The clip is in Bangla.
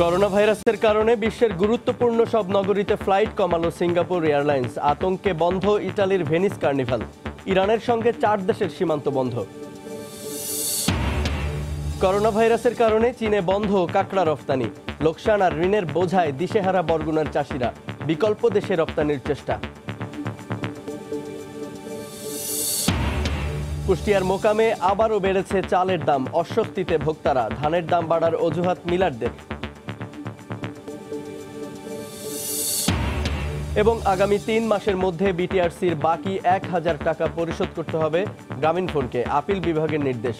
করোনা ভাইরাসের কারণে বিশ্বের গুরুত্বপূর্ণ সব নগরীতে ফ্লাইট কমালো সিঙ্গাপুর এয়ারলাইন্স। আতঙ্কে বন্ধ ইটালির ভেনিস কার্নিভাল। ইরানের সঙ্গে চার দেশের সীমান্ত বন্ধ। করোনা ভাইরাসের কারণে চীনে বন্ধ কাঁকড়া রফতানি লোকসান আর ঋণের বোঝায় দিশেহারা বরগুনার চাষিরা। বিকল্প দেশে রপ্তানির চেষ্টা। কুষ্টিয়ার মোকামে আবারও বেড়েছে চালের দাম। অস্বস্তিতে ভোক্তারা। ধানের দাম বাড়ার অজুহাত মিলারদের। এবং আগামী তিন মাসের মধ্যে বিটিআরসির বাকি এক হাজার টাকা পরিশোধ করতে হবে গ্রামীণফোনকে আপিল বিভাগের নির্দেশ।